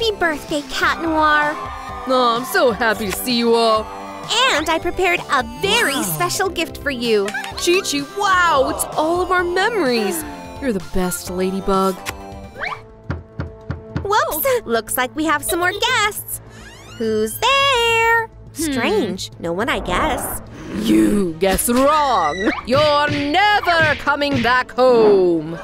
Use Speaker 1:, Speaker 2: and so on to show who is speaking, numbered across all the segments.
Speaker 1: Happy birthday, Cat Noir!
Speaker 2: Oh, I'm so happy to see you all.
Speaker 1: And I prepared a very special gift for you.
Speaker 2: Chi Chi, wow, it's all of our memories. You're the best, Ladybug.
Speaker 1: Whoops! Looks like we have some more guests. Who's there? Hmm. Strange. No one, I guess.
Speaker 2: You guess wrong. You're never coming back home.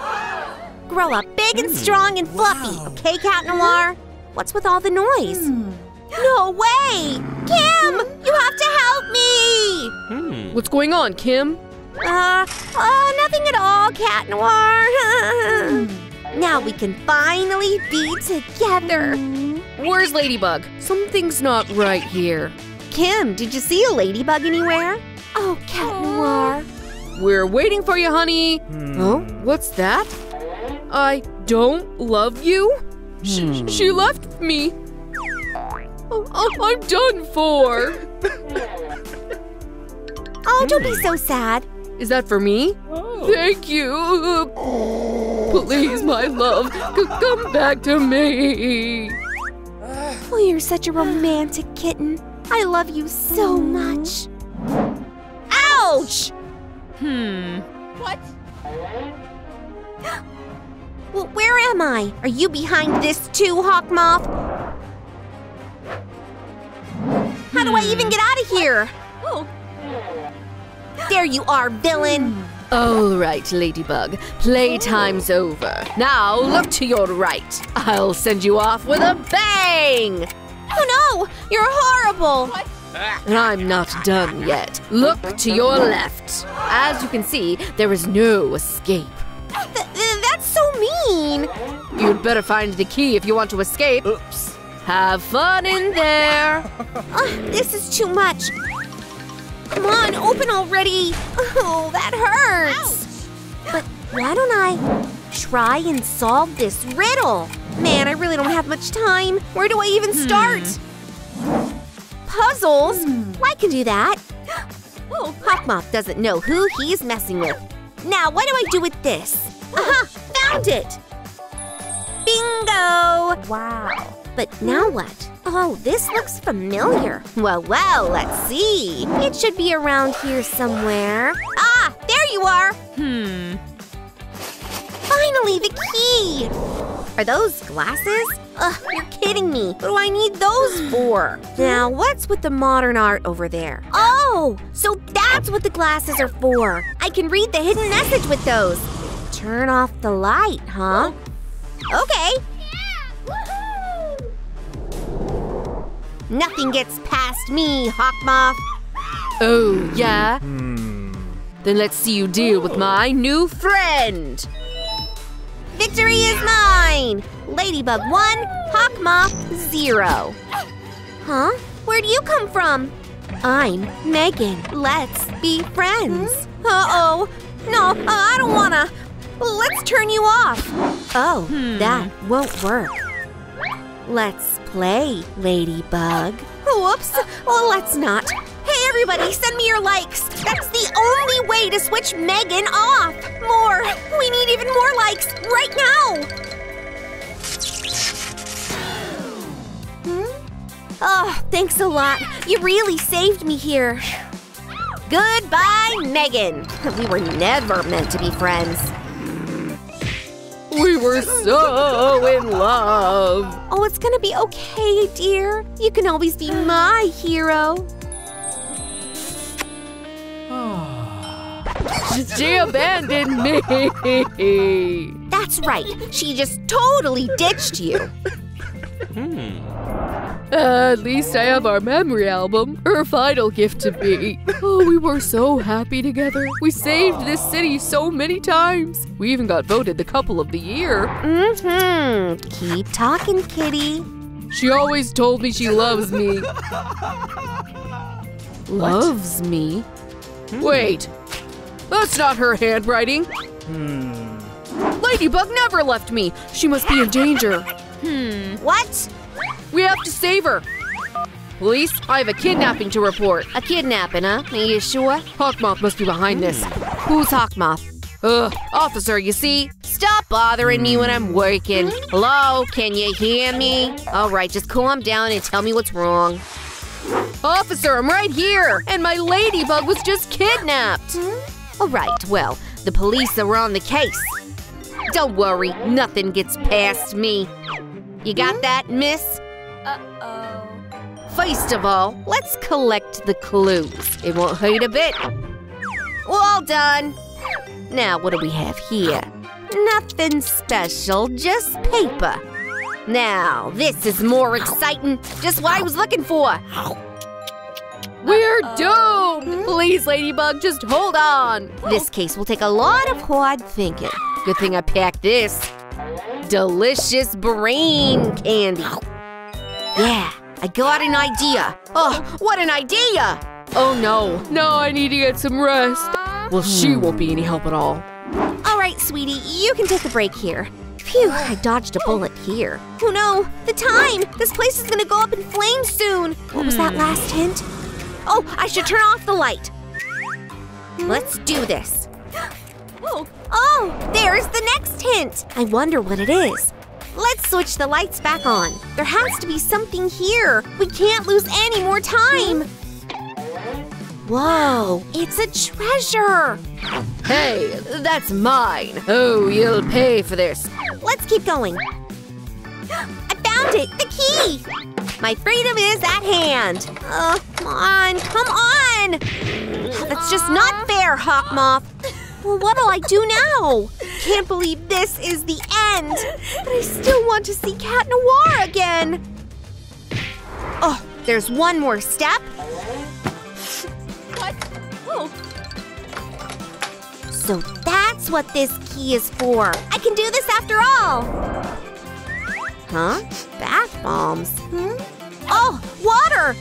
Speaker 1: Grow up big and strong and fluffy, okay, Cat Noir? What's with all the noise? Hmm. No way! Kim! You have to help me! Hmm.
Speaker 2: What's going on, Kim?
Speaker 1: Uh, oh, nothing at all, Cat Noir. now we can finally be together.
Speaker 2: Where's Ladybug? Something's not right here.
Speaker 1: Kim, did you see a ladybug anywhere? Oh, Cat Noir.
Speaker 2: We're waiting for you, honey. Oh, what's that? I don't love you? Sh- she left me. Oh, oh, I'm done for.
Speaker 1: Oh, don't be so sad.
Speaker 2: Is that for me? Oh. Thank you. Please, my love, c- come back to me.
Speaker 1: Oh, you're such a romantic kitten. I love you so much. Ouch!
Speaker 2: Hmm.
Speaker 1: Well, where am I? Are you behind this too, Hawkmoth? How do I even hmm. get out of here?
Speaker 2: Oh.
Speaker 1: There you are, villain.
Speaker 2: All right, Ladybug. Playtime's over. Now look to your right. I'll send you off with a bang.
Speaker 1: Oh no, you're horrible.
Speaker 2: And I'm not done yet. Look to your left. As you can see, there is no escape.
Speaker 1: Th- so mean.
Speaker 2: You'd better find the key if you want to escape.
Speaker 3: Oops.
Speaker 2: Have fun in there.
Speaker 1: Ugh, this is too much. Come on, open already. Oh, that hurts. But why don't I try and solve this riddle? Man, I really don't have much time. Where do I even hmm. start? Puzzles? Hmm. I can do that. Oh, Hawkmoth doesn't know who he's messing with. Now, what do I do with this? Aha! Found it! Bingo! Wow. But now what? Oh, this looks familiar. Well, well, let's see. It should be around here somewhere. Ah, there you are!
Speaker 2: Hmm.
Speaker 1: Finally, the key! Are those glasses? Ugh, you're kidding me. What do I need those for? Now, what's with the modern art over there? Oh, so that's what the glasses are for. I can read the hidden message with those. Turn off the light, huh? Okay. Nothing gets past me, Hawkmoth.
Speaker 2: Oh, yeah? Then let's see you deal with my new friend.
Speaker 1: Victory is mine! Ladybug 1, Hawkmoth 0. Huh? Where do you come from? I'm Megan. Let's be friends. Uh-oh. No, uh, I don't wanna. Let's turn you off. Oh, that won't work. Let's play, Ladybug. Whoops. Well, let's not. Hey, everybody, send me your likes. That's the only way to switch Megan off. More. We need even more likes right now. Hmm? Oh, thanks a lot. You really saved me here. Goodbye, Megan. We were never meant to be friends.
Speaker 2: We were so in love.
Speaker 1: Oh, it's gonna be okay, dear. You can always be my hero.
Speaker 2: She abandoned me.
Speaker 1: That's right. She just totally ditched you.
Speaker 2: At least I have our memory album, her final gift to me. Oh, we were so happy together. We saved this city so many times. We even got voted the couple of the year.
Speaker 1: Mm-hmm. Keep talking, kitty.
Speaker 2: She always told me she loves me. Loves me? Wait, that's not her handwriting. Hmm. Ladybug never left me. She must be in danger.
Speaker 1: What?
Speaker 2: We have to save her. Police, I have a kidnapping to report.
Speaker 1: A kidnapping, huh? Are you sure?
Speaker 2: Hawkmoth must be behind this. Hmm. Who's Hawkmoth? Ugh, officer, you see?
Speaker 1: stop bothering me when I'm hmm. working. Hmm? Hello, can you hear me? All right, just calm down and tell me what's wrong.
Speaker 2: Officer, I'm right here! And my ladybug was just kidnapped!
Speaker 1: All right, well, the police are on the case. Don't worry, nothing gets past me. You got hmm? that, miss? Uh-oh. First of all, let's collect the clues. It won't hurt a bit. All done. Now, what do we have here? Nothing special, just paper. Now, this is more exciting. Just what I was looking for.
Speaker 2: We're doomed! Hmm? Please, Ladybug, just hold on!
Speaker 1: This oh. case will take a lot of hard thinking. Good thing I packed this. Delicious brain candy. Yeah, I got an idea. Oh, what an idea!
Speaker 2: Oh no, no, I need to get some rest. Well, she hmm. won't be any help at all.
Speaker 1: All right, sweetie, you can take a break here. Phew, I dodged a bullet here. Oh no, the time! This place is gonna go up in flames soon! What was that hmm. last hint? Oh, I should turn off the light. Let's do this. Oh, oh, there's the next hint. I wonder what it is. Let's switch the lights back on. There has to be something here. We can't lose any more time. Whoa, it's a treasure.
Speaker 2: Hey, that's mine. Oh, you'll pay for this.
Speaker 1: Let's keep going. I found it, the key. My freedom is at hand. Oh, come on, come on. That's just not fair, Hawk Moth. Well, what'll I do now? Can't believe this is the end. But I still want to see Cat Noir again. Oh, there's one more step. What? Oh. So that's what this key is for. I can do this after all. Huh? Bath bombs? Hmm? Oh, water!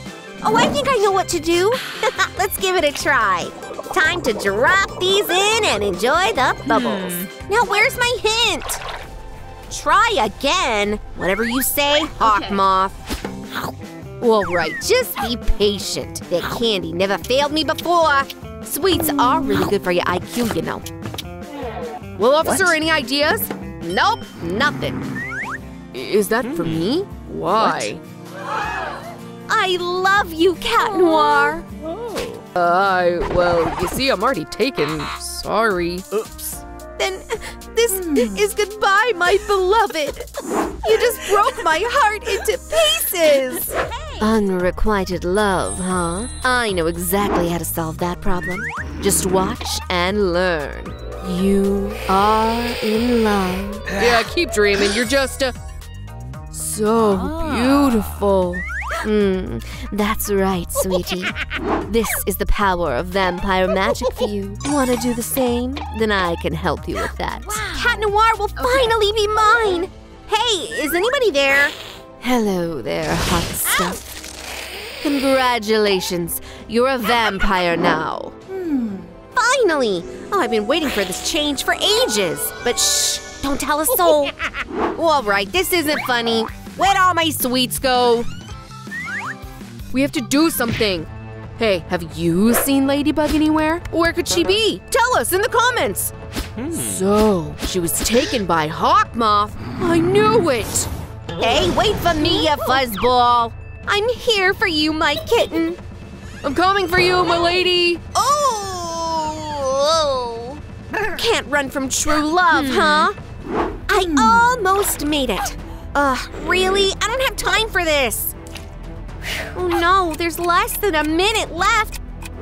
Speaker 1: Oh, I think I know what to do. Let's give it a try. Time to drop these in and enjoy the bubbles. Hmm. Now, where's my hint? Try again. Whatever you say, Hawk Moth. All right, just be patient. That candy never failed me before. Sweets are really good for your IQ, you know.
Speaker 2: Well, officer, any ideas?
Speaker 1: Nope, nothing.
Speaker 2: Is that for me? Why?
Speaker 1: I love you, Cat Noir. Oh.
Speaker 2: Uh, well, you see, I'm already taken. Sorry.
Speaker 3: Oops.
Speaker 1: Then this is goodbye, my beloved. You just broke my heart into pieces. Unrequited love, huh? I know exactly how to solve that problem. Just watch and learn. You are in love.
Speaker 2: Yeah, keep dreaming. You're just uh, so beautiful.
Speaker 1: Hmm, that's right, sweetie. This is the power of vampire magic for you. Want to do the same? Then I can help you with that. Cat Noir will finally be mine! Hey, is anybody there? Hello there, hot stuff. Congratulations, you're a vampire now. Finally! Oh, I've been waiting for this change for ages. But shh, don't tell a soul. All right, this isn't funny. Where'd all my sweets go?
Speaker 2: We have to do something. Hey, have you seen Ladybug anywhere? Where could she be? Tell us in the comments. Hmm. So, she was taken by Hawk Moth. I knew it.
Speaker 1: Hey, wait for me, you fuzzball. I'm here for you, my kitten.
Speaker 2: I'm coming for you, my lady.
Speaker 1: Oh! Can't run from true love, hmm. huh? I hmm. almost made it. Ugh, really? I don't have time for this. Oh no, there's less than a minute left.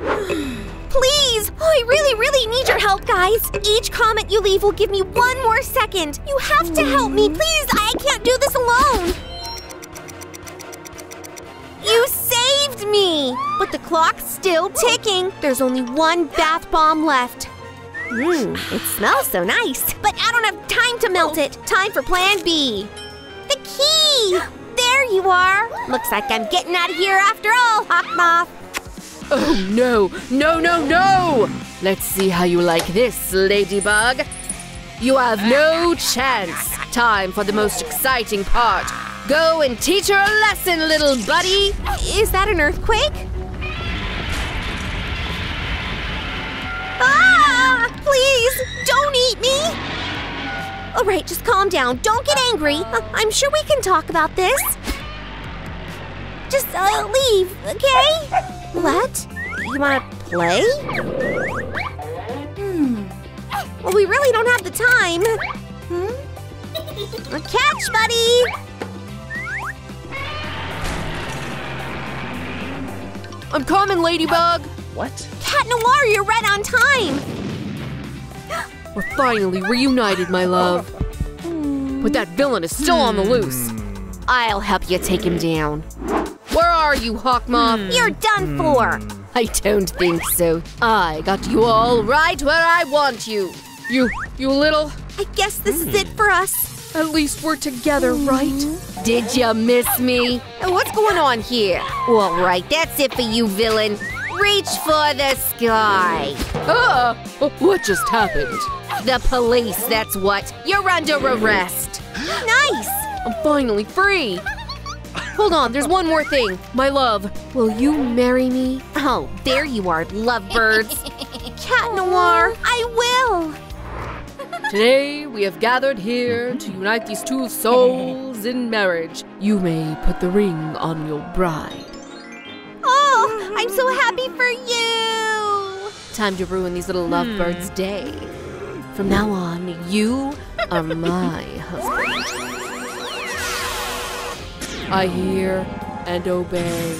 Speaker 1: Please! Oh, I really, really need your help, guys. Each comment you leave will give me one more second. You have to help me, please. I can't do this alone. You saved me! But the clock's still ticking. There's only one bath bomb left. Mmm, it smells so nice. But I don't have time to melt it. Time for plan B. The key! There you are. Looks like I'm getting out of here after all, Hawk Moth.
Speaker 2: Oh no, no, no, no! Let's see how you like this, Ladybug. You have no chance. Time for the most exciting part. Go and teach her a lesson, little buddy.
Speaker 1: Is that an earthquake? Ah! Please, don't eat me! All right, just calm down. Don't get angry. Uh, I'm sure we can talk about this. Just uh, leave, okay? What? You want to play? Hmm. Well, we really don't have the time. Hmm? A catch, buddy!
Speaker 2: I'm coming, Ladybug!
Speaker 3: What?
Speaker 1: Cat Noir, you're right on time!
Speaker 2: We're finally reunited, my love. But that villain is still on the hmm. loose.
Speaker 1: I'll help you take him down.
Speaker 2: Where are you, Hawkmoth? Hmm.
Speaker 1: You're done for! Hmm.
Speaker 2: I don't think so. I got you all right where I want you. You, you little.
Speaker 1: I guess this is it for us.
Speaker 2: At least we're together, right?
Speaker 1: Did you miss me? What's going on here? All right, that's it for you, villain. Reach for the sky.
Speaker 2: Ah! What just happened?
Speaker 1: The police, that's what. You're under arrest. Nice!
Speaker 2: I'm finally free. Hold on, there's one more thing. My love, will you marry me?
Speaker 1: Oh, there you are, lovebirds. Cat Noir, I will.
Speaker 2: Today we have gathered here to unite these two souls in marriage. You may put the ring on your bride.
Speaker 1: Oh, I'm so happy for you.
Speaker 2: Time to ruin these little lovebirds' hmm. day. From now on, you are my husband. I hear and obey.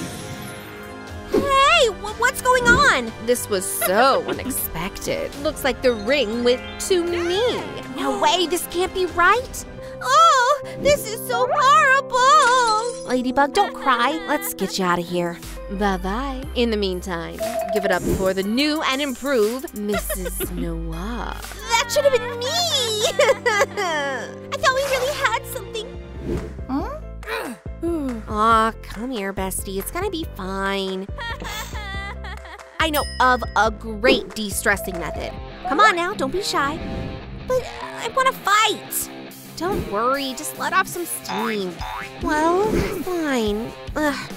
Speaker 1: Hey, wh- what's going on?
Speaker 2: This was so unexpected.
Speaker 1: Looks like the ring went to me. No way, this can't be right. Oh, this is so horrible. Ladybug, don't cry. Let's get you out of here.
Speaker 2: Bye bye. In the meantime, give it up for the new and improved Mrs. Noir.
Speaker 1: That should have been me. I thought we really had something. Hmm? Aw, come here, bestie. It's gonna be fine. I know of a great de stressing method. Come on now, don't be shy. But I wanna fight. Don't worry, just let off some steam. Well, fine. Ugh.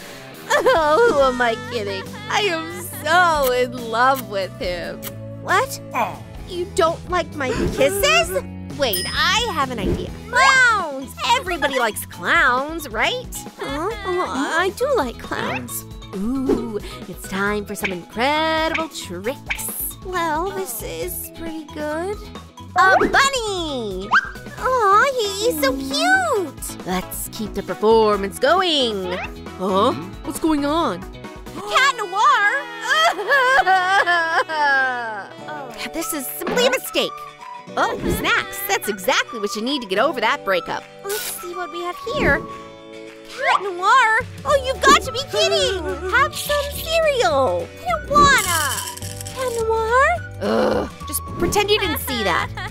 Speaker 1: Oh, who am I kidding? I am so in love with him. What? Oh. You don't like my kisses? Wait, I have an idea. Clowns! Everybody likes clowns, right? Huh? Oh, I do like clowns. Ooh, it's time for some incredible tricks. Well, this is pretty good. A bunny! Aw, he's so cute! Let's keep the performance going.
Speaker 2: Huh? Mm-hmm. What's going on?
Speaker 1: Cat Noir! this is simply a mistake. Oh, snacks. That's exactly what you need to get over that breakup. Let's see what we have here. Cat Noir? Oh, you've got to be kidding! Have some cereal! I don't wanna! Cat Noir? Ugh, just pretend you didn't see that.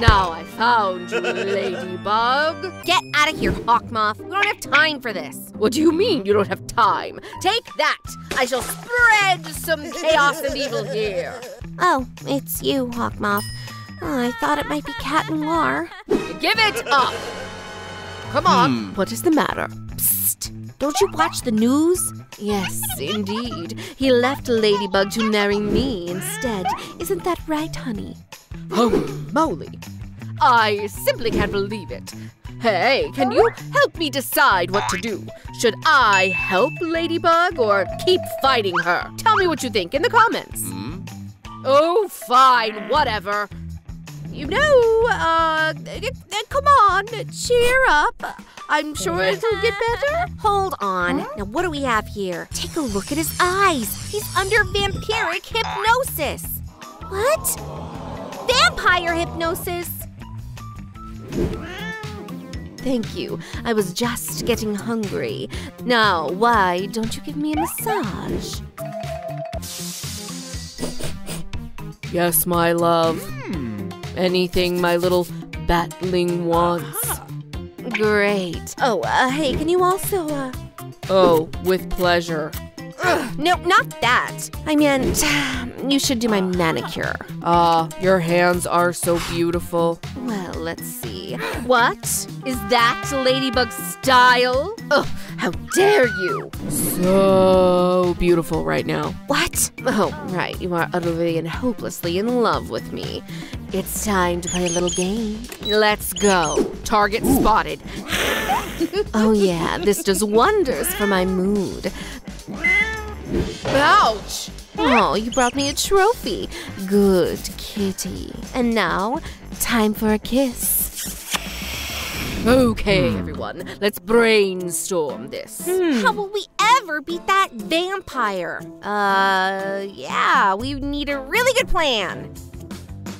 Speaker 2: Now I found you, Ladybug.
Speaker 1: Get out of here, Hawkmoth. We don't have time for this.
Speaker 2: What do you mean you don't have time? Take that! I shall spread some chaos and evil here.
Speaker 1: Oh, it's you, Hawkmoth. Oh, I thought it might be Cat Noir.
Speaker 2: Give it up! Come on, hmm. what is the matter?
Speaker 1: Psst. Don't you watch the news?
Speaker 2: Yes, indeed. He left Ladybug to marry me instead. Isn't that right, honey? Holy moly! I simply can't believe it. Hey, can you help me decide what to do? Should I help Ladybug or keep fighting her? Tell me what you think in the comments. Hmm? Oh, fine, whatever. You know, uh, come on, cheer up. I'm sure it'll get better.
Speaker 1: Hold on. Now, what do we have here? Take a look at his eyes. He's under vampiric hypnosis. What? Vampire hypnosis?
Speaker 2: Thank you. I was just getting hungry. Now, why don't you give me a massage? Yes, my love. Anything my little batling wants. Great.
Speaker 1: Oh, uh, hey, can you also, uh.
Speaker 2: Oh, with pleasure.
Speaker 1: No, not that. I meant, you should do my manicure.
Speaker 2: Ah, your hands are so beautiful.
Speaker 1: Well, let's see.
Speaker 2: What? Is that Ladybug style? Oh, how dare you! So beautiful right now.
Speaker 1: What?
Speaker 2: Oh, right. You are utterly and hopelessly in love with me. It's time to play a little game. Let's go. Target spotted. oh, yeah. This does wonders for my mood. Ouch! Oh, you brought me a trophy. Good kitty. And now, time for a kiss. Okay, everyone, let's brainstorm this.
Speaker 1: How will we ever beat that vampire? Uh, yeah, we need a really good plan.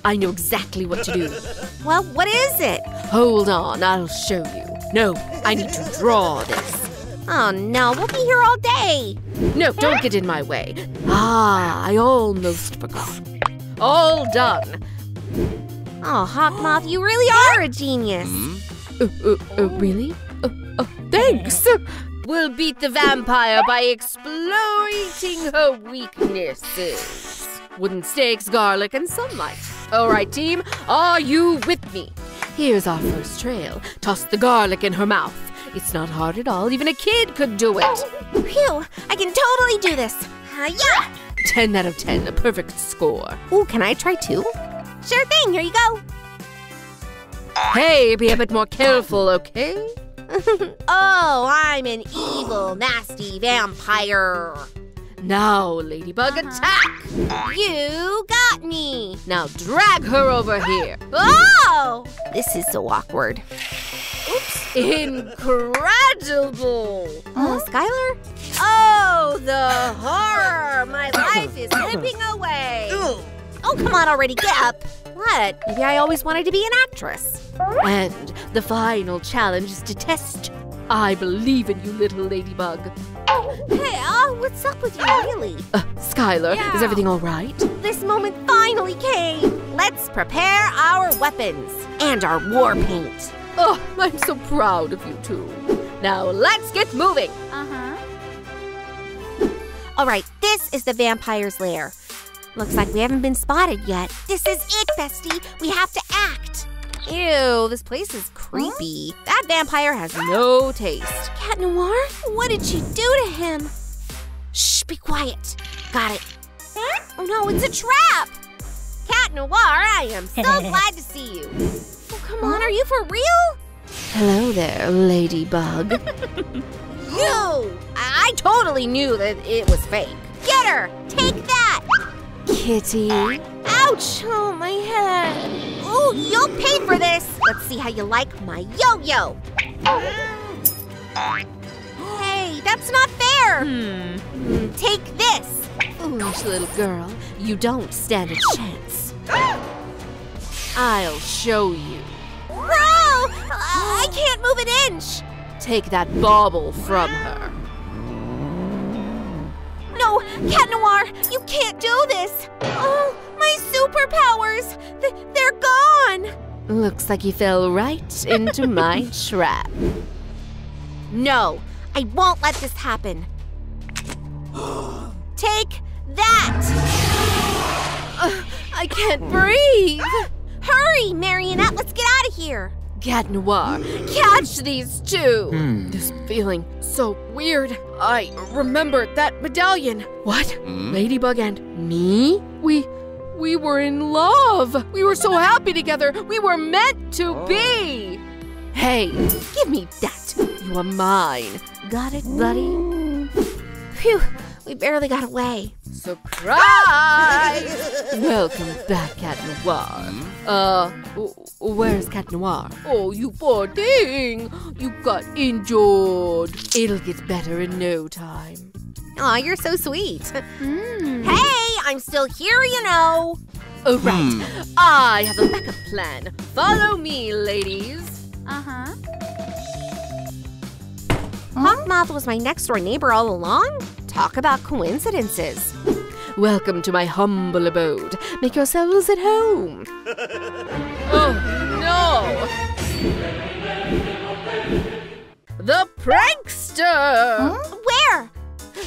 Speaker 2: I know exactly what to do.
Speaker 1: Well, what is it?
Speaker 2: Hold on, I'll show you. No, I need to draw this.
Speaker 1: Oh no, we'll be here all day.
Speaker 2: No, don't get in my way. Ah, I almost forgot. All done.
Speaker 1: Oh, Hawkmoth, you really are a genius.
Speaker 2: Uh, uh, uh, really? Uh, uh, thanks. We'll beat the vampire by exploiting her weaknesses. Wooden stakes, garlic, and sunlight. All right, team, are you with me? Here's our first trail. Toss the garlic in her mouth. It's not hard at all. Even a kid could do it.
Speaker 1: Phew, I can totally do this. Uh, yeah.
Speaker 2: 10 out of 10, a perfect score.
Speaker 1: Ooh, can I try too? Sure thing, here you go.
Speaker 2: Hey, be a bit more careful, okay?
Speaker 1: oh, I'm an evil, nasty vampire.
Speaker 2: Now, Ladybug, uh-huh. attack!
Speaker 1: You got me.
Speaker 2: Now drag her over here.
Speaker 1: Oh! This is so awkward. Oops.
Speaker 2: Incredible!
Speaker 1: Oh, Skylar? Oh, the horror! My life is slipping away. Oh, come on already, get up. What? Maybe I always wanted to be an actress.
Speaker 2: And the final challenge is to test. I believe in you, little ladybug.
Speaker 1: Hey, oh, what's up with you, really?
Speaker 2: Uh, Skylar, is everything all right?
Speaker 1: This moment finally came. Let's prepare our weapons and our war paint.
Speaker 2: Oh, I'm so proud of you two. Now let's get moving. Uh-huh.
Speaker 1: All right, this is the vampire's lair. Looks like we haven't been spotted yet. This is it, bestie. We have to act. Ew, this place is creepy. That vampire has no taste. Cat Noir, what did she do to him? Shh, be quiet. Got it. Oh no, it's a trap. Cat Noir, I am so glad to see you. Oh, come on, are you for real?
Speaker 2: Hello there, ladybug.
Speaker 1: You! I, I totally knew that it was fake. Get her! Take that!
Speaker 2: Kitty.
Speaker 1: Ouch! Oh, my head. Oh, you'll pay for this. Let's see how you like my yo-yo. Hey, that's not fair. Hmm. Take this.
Speaker 2: Foolish little girl, you don't stand a chance. I'll show you.
Speaker 1: Bro! I can't move an inch.
Speaker 2: Take that bauble from her.
Speaker 1: Cat Noir, you can't do this. Oh, my superpowers. Th- they're gone.
Speaker 2: Looks like you fell right into my trap.
Speaker 1: No, I won't let this happen. Take that!
Speaker 2: Uh, I can't breathe.
Speaker 1: Hurry, Marinette, let's get out of here.
Speaker 2: Cat Noir, catch these two. Hmm. This feeling so weird. I remember that medallion. What? Hmm? Ladybug and me? We we were in love. We were so happy together. We were meant to oh. be. Hey, give me that. You are mine. Got it, buddy?
Speaker 1: Phew, we barely got away.
Speaker 2: Surprise! Welcome back, Cat Noir. Uh, where's Cat Noir? Oh, you poor thing! You got injured. It'll get better in no time.
Speaker 1: Aw, you're so sweet. Hey, I'm still here, you know.
Speaker 2: Oh, right. I have a backup plan. Follow me, ladies.
Speaker 1: Uh-huh. Hawkmoth was my next door neighbor all along? Talk about coincidences.
Speaker 2: Welcome to my humble abode. Make yourselves at home. oh, no! The prankster!
Speaker 1: Where?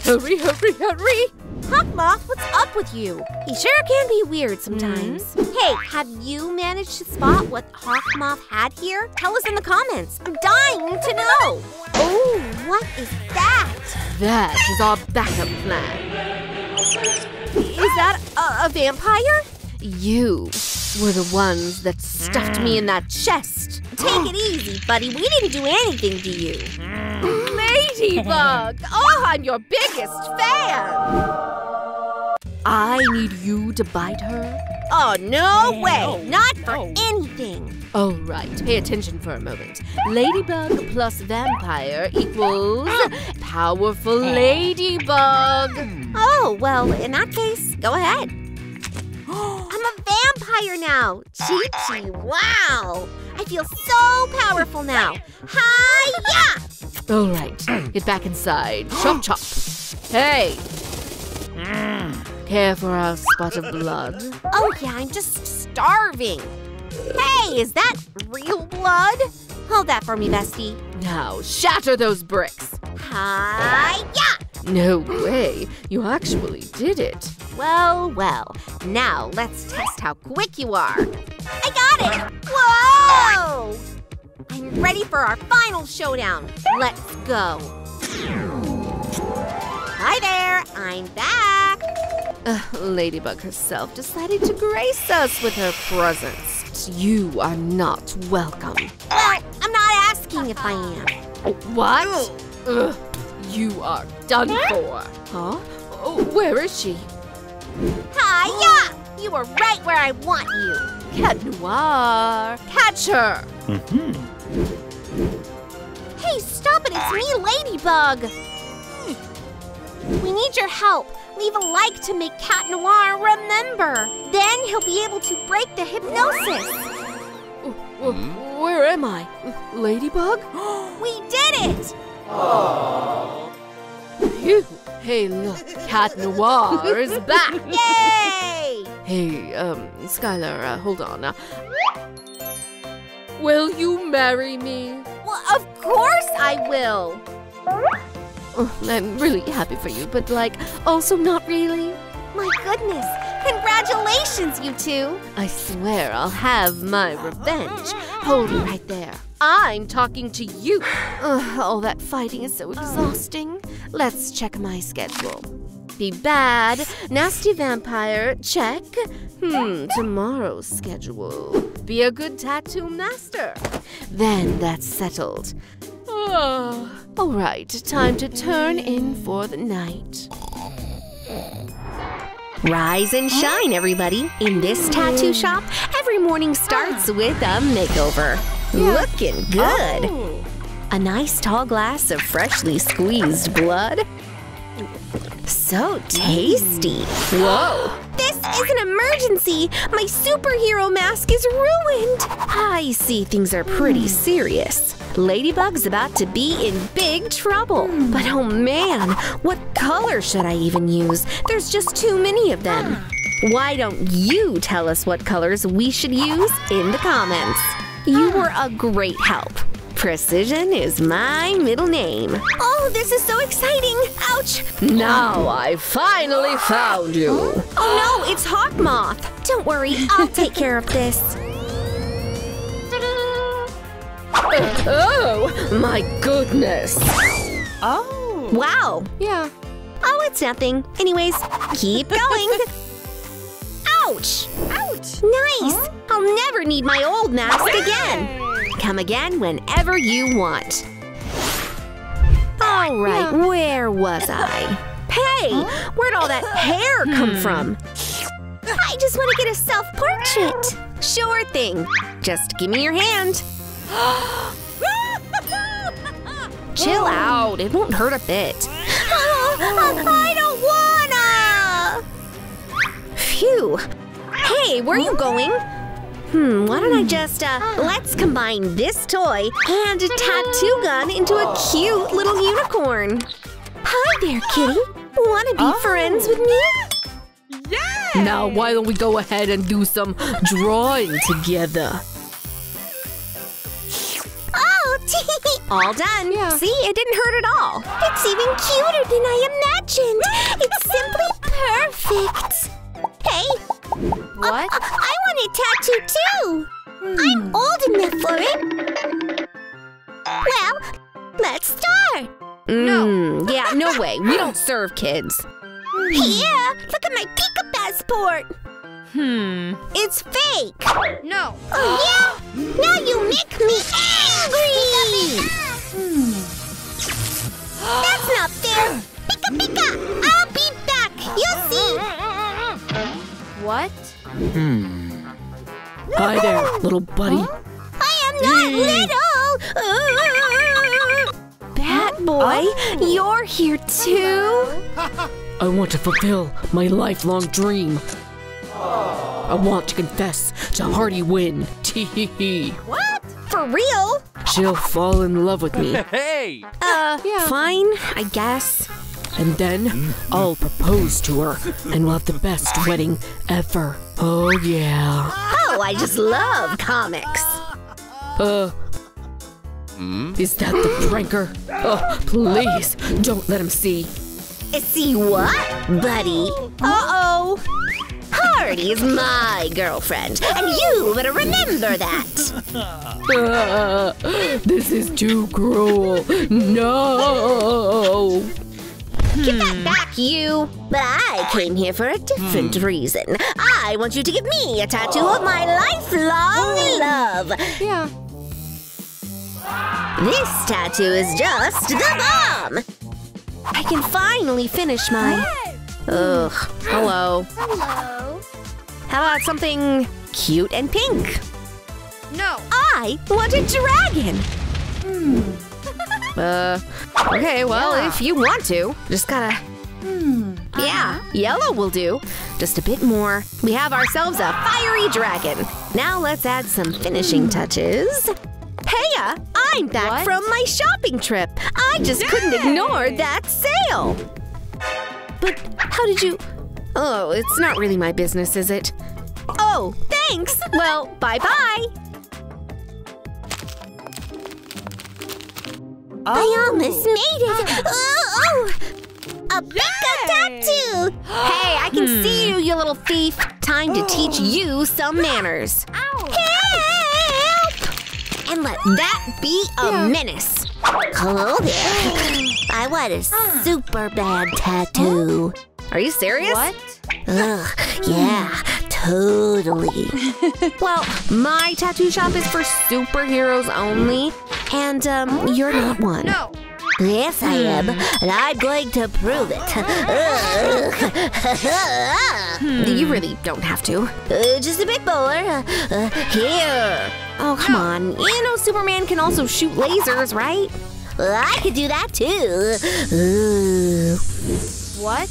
Speaker 2: Hurry, hurry, hurry!
Speaker 1: Hawkmoth, what's up with you? He sure can be weird sometimes. Hmm? Hey, have you managed to spot what Hawkmoth had here? Tell us in the comments. I'm dying to know. Oh, what is that?
Speaker 2: That is our backup plan.
Speaker 1: Is that a, a vampire?
Speaker 2: You were the ones that stuffed me in that chest.
Speaker 1: Take it easy, buddy. We didn't do anything to you.
Speaker 2: Ladybug! Oh, I'm your biggest fan! I need you to bite her?
Speaker 1: Oh, no way. Not for anything.
Speaker 2: All right, pay attention for a moment. Ladybug plus vampire equals ah. powerful ah. ladybug.
Speaker 1: Oh, well, in that case, go ahead. Vampire now. Chi-Chi, wow. I feel so powerful now. Hi-ya!
Speaker 2: All right, get back inside. Chop chop. Hey! Care for our spot of blood?
Speaker 1: Oh, yeah, I'm just starving. Hey, is that real blood? Hold that for me, bestie.
Speaker 2: Now, shatter those bricks.
Speaker 1: Hi-ya!
Speaker 2: No way, you actually did it.
Speaker 1: Well, well. Now, let's test how quick you are. I got it! Whoa! I'm ready for our final showdown. Let's go. Hi there, I'm back.
Speaker 2: Uh, Ladybug herself decided to grace us with her presence. You are not welcome.
Speaker 1: Well, not asking if I am.
Speaker 2: What? Ugh, you are done for. Huh? Oh, where is she?
Speaker 1: Hiya! You were right where I want you.
Speaker 2: Cat Noir. Catch her.
Speaker 1: mhm Hey, stop it, it's me, Ladybug. We need your help. Leave a like to make Cat Noir remember. Then he'll be able to break the hypnosis.
Speaker 2: Oh, oh, Where am I? Ladybug?
Speaker 1: We did it!
Speaker 2: Phew. Hey, look, Cat Noir is back.
Speaker 1: Yay!
Speaker 2: Hey, um, Skylar, uh, hold on. Uh, will you marry me?
Speaker 1: Well, of course I will.
Speaker 2: Oh, I'm really happy for you, but like, also not really.
Speaker 1: My goodness. Congratulations, you two.
Speaker 2: I swear I'll have my revenge. Hold it right there. I'm talking to you. Ugh, all that fighting is so exhausting. Let's check my schedule. Be bad, nasty vampire, check. Hmm, tomorrow's schedule. Be a good tattoo master. Then that's settled. Ah, all right, time to turn in for the night.
Speaker 1: Rise and shine, everybody. In this tattoo shop, every morning starts ah. with a makeover. Looking good.
Speaker 2: Oh.
Speaker 1: A nice tall glass of freshly squeezed blood. So tasty. Whoa. This is an emergency. My superhero mask is ruined. I see things are pretty hmm. serious. Ladybug's about to be in big trouble. Hmm. But oh man, what color should I even use? There's just too many of them. Why don't you tell us what colors we should use in the comments? You were a great help. Precision is my middle name. Oh, this is so exciting! Ouch!
Speaker 2: Now I finally found you.
Speaker 1: Oh no, it's Hawkmoth! Don't worry, I'll take care of this.
Speaker 2: Oh, my goodness. Oh!
Speaker 1: Wow!
Speaker 2: Yeah.
Speaker 1: Oh, it's nothing. Anyways, keep going. Ouch! Ouch! Nice! I'll never need my old mask again. Come again whenever you want. All right, where was I? Hey, where'd all that hair come hmm. from? I just want to get a self-portrait. Sure thing. Just give me your hand. Chill oh. out. It won't hurt a bit. Oh, I don't wanna. Phew. Hey, where are you going? Hmm, why don't I just, uh, let's combine this toy and a tattoo gun into a cute little unicorn. Hi there, kitty. Wanna be friends with me? Yes!
Speaker 2: Now, why don't we go ahead and do some drawing together?
Speaker 1: Oh, all done.
Speaker 2: Yeah.
Speaker 1: See, it didn't hurt at all. It's even cuter than I imagined. It's simply Perfect. Hey,
Speaker 3: What?
Speaker 1: I, I want a tattoo too. I'm hmm. old enough for it. Well, let's start.
Speaker 3: No. Hmm, yeah, no way. We don't serve kids.
Speaker 1: Here, look at my Pika passport.
Speaker 3: Hmm.
Speaker 1: It's fake.
Speaker 3: No.
Speaker 1: Oh yeah? Now you make me angry. Hmm. That's not fair. Pika Pika, I'll be back. You'll see.
Speaker 3: What?
Speaker 2: Hi there, little buddy.
Speaker 1: I am not little.
Speaker 3: Bat boy, you're here too?
Speaker 2: I want to fulfill my lifelong dream. I want to confess to Harley Quinn. Tee
Speaker 1: What? For real?
Speaker 2: She'll fall in love with me,
Speaker 4: Hey!
Speaker 3: Uh, yeah.
Speaker 1: Fine, I guess.
Speaker 2: And then I'll propose to her, and we'll have the best wedding ever. Oh yeah.
Speaker 1: Oh, I just love comics.
Speaker 2: Uh. Is that the pranker? Oh, please, don't let him see.
Speaker 1: See what, buddy? Uh-oh. Harley is my girlfriend, and you better remember that.
Speaker 2: Ah, this is too cruel. No.
Speaker 1: Give that hmm. back, you. But I came here for a different hmm. reason. I want you to give me a tattoo of my lifelong oh. love.
Speaker 3: Yeah.
Speaker 1: This tattoo is just the bomb. I can finally finish mine.
Speaker 3: Ugh. Hello.
Speaker 1: Hello. How about something cute and pink?
Speaker 3: No.
Speaker 1: I want a dragon. Hmm.
Speaker 3: Uh, okay, well, if you want to, just gotta.
Speaker 1: Yeah, yellow will do. Just a bit more. We have ourselves a fiery dragon. Now let's add some finishing touches. Heya, I'm back
Speaker 3: What?
Speaker 1: from my shopping trip. I just couldn't ignore that sale. But how did you?
Speaker 3: Oh, it's not really my business, is it?
Speaker 1: Oh, thanks. Well, bye bye Oh. bye. I almost made it. Oh, oh. a Pika tattoo. Hey, I can see hmm. you, you little thief. Time to teach you some manners. Help! And let that be a menace. Hello there. I want a super bad tattoo.
Speaker 3: Are you serious? What?
Speaker 1: Ugh, yeah, totally.
Speaker 3: Well, my tattoo shop is for superheroes only, and um, you're not one.
Speaker 1: No. Yes, I am, and I'm going to prove it.
Speaker 3: You really don't have to.
Speaker 1: Uh, just a bit more. Uh, uh, here.
Speaker 3: Oh, come on. You know Superman can also shoot lasers, right?
Speaker 1: I could do that too.
Speaker 3: What?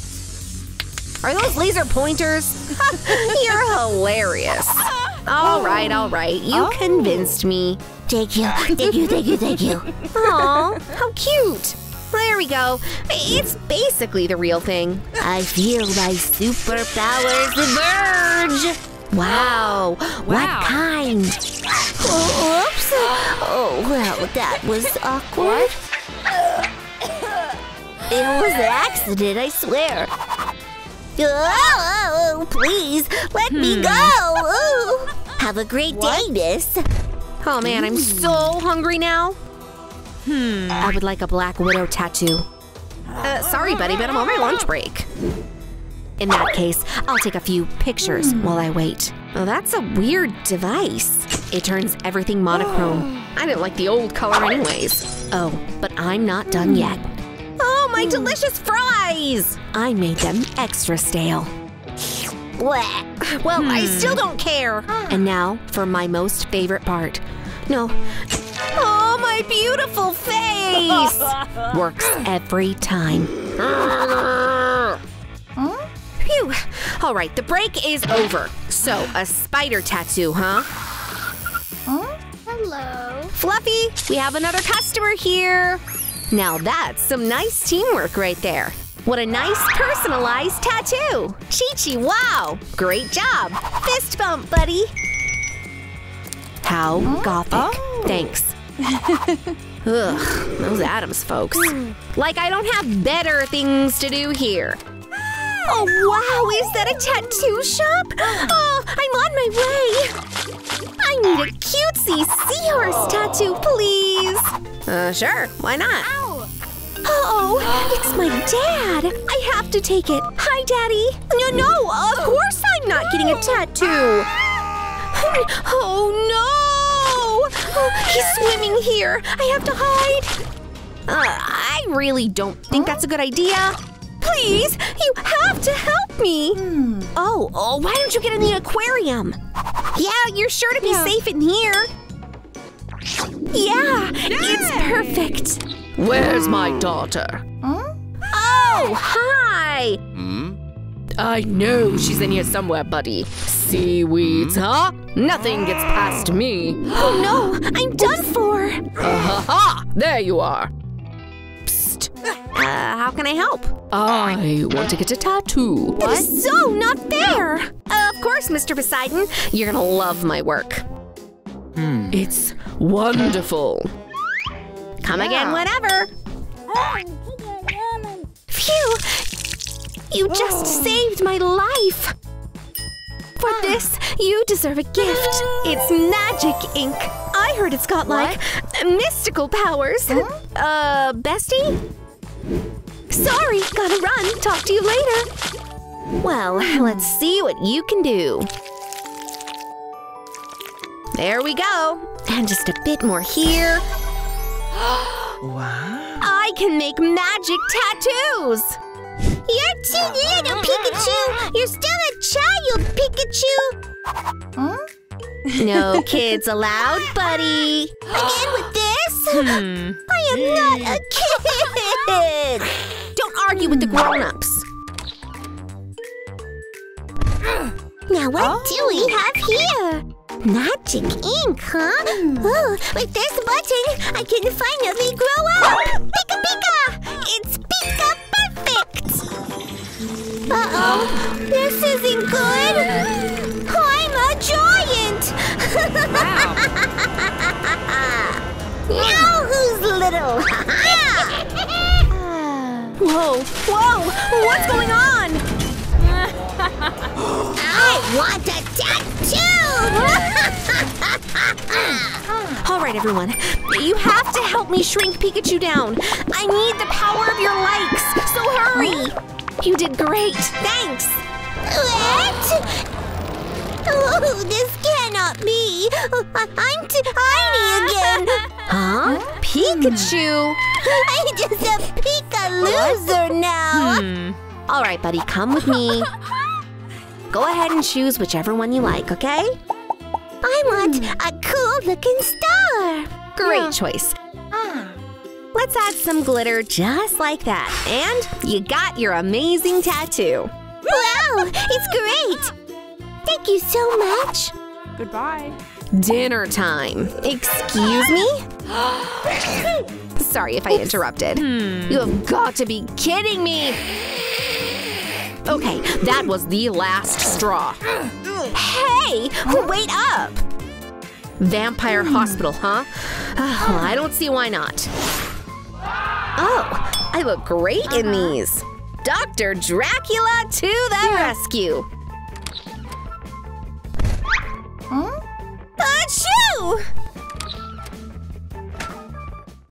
Speaker 3: Are those laser pointers? You're hilarious. All right, all right. You oh. convinced me.
Speaker 1: Thank you, thank you, thank you, thank you.
Speaker 3: Aw, how cute. There we go. It's basically the real thing.
Speaker 1: I feel my superpowers emerge. Wow. What kind? Oh, oops. Oh, well, that was awkward. It was an accident, I swear. Oh, please, let me go. Ooh. Have a great day, miss.
Speaker 3: Oh man, I'm so hungry now. Hmm. I would like a Black Widow tattoo. Uh, sorry, buddy, but I'm on my lunch break. In that case, I'll take a few pictures while I wait. Oh, that's a weird device. It turns everything monochrome. I didn't like the old color anyways. Oh, but I'm not done yet. Oh, my delicious fries! I made them extra stale. Well, I hmm. still don't care. Ah. And now for my most favorite part. No. Oh, my beautiful face! Works every time. Phew. All right, the break is over. So, a spider tattoo, huh?
Speaker 1: Hello.
Speaker 3: Fluffy, we have another customer here. Now that's some nice teamwork right there. What a nice personalized tattoo. Chi-Chi, wow. Great job. Fist bump, buddy. How gothic. Thanks. Ugh, those Addams folks. Like I don't have better things to do here.
Speaker 1: Oh, wow, is that a tattoo shop? Oh, I'm on my way. I need a cutesy seahorse tattoo, please. Uh, sure, why not? Oh, it's my dad. I have to take it. Hi, Daddy. No, no, of course I'm not getting a tattoo. Oh, no. Oh, he's swimming here. I have to hide. Uh, I really don't think that's a good idea. Please, you have to help me. Oh, oh, why don't you get in the aquarium? Yeah, you're sure to be safe in here. Yeah, it's perfect.
Speaker 3: Where's my daughter?
Speaker 1: Oh, hi.
Speaker 3: I know she's in here somewhere, buddy. Seaweeds, huh? Nothing gets past me.
Speaker 1: Oh no, I'm done for.
Speaker 3: Ha ha! Ha! There you are. Psst.
Speaker 1: Uh, how can I help?
Speaker 3: I want to get a tattoo.
Speaker 1: That is so not fair. of course, Mr. Poseidon, you're gonna love my work.
Speaker 3: It's wonderful.
Speaker 1: Come again whenever. Phew! You just saved my life! For this, you deserve a gift. It's magic ink. I heard it's got like mystical powers. Uh, bestie? Sorry, gotta run. Talk to you later. Well, let's see what you can do. There we go. And just a bit more here. I can make magic tattoos! You're too little, Pikachu! You're still a child, Pikachu! No kids allowed, buddy! Again with this? Hmm. I am not a kid! Don't argue with the grown-ups. Now what do we oh. have here? Magic ink, huh? Hmm. Oh, with this button, I can finally grow up! Pika Pika! It's Pika Perfect! Uh-oh, this isn't good! I'm a giant! now who's little? whoa, whoa! What's going on? I want a tattoo! All right, everyone. You have to help me shrink Pikachu down. I need the power of your likes, so hurry. You did great. Thanks. What? Oh, this cannot be. I'm tiny again. Huh? Pikachu? I'm just a Pika loser now. Hmm. All right, buddy, come with me. Go ahead and choose whichever one you like, okay? I want hmm. a cool looking star. Great choice. Ah. Let's add some glitter just like that. And you got your amazing tattoo. Wow, it's great. Thank you so much.
Speaker 2: Goodbye.
Speaker 1: Dinner time. Excuse me? Sorry if I interrupted. Hmm. You have got to be kidding me. Okay, that was the last straw. Hey! Wait up! Vampire hospital, huh? Oh, I don't see why not. Oh, I look great in these. Dr. Dracula to the yeah. rescue! Huh? Achoo!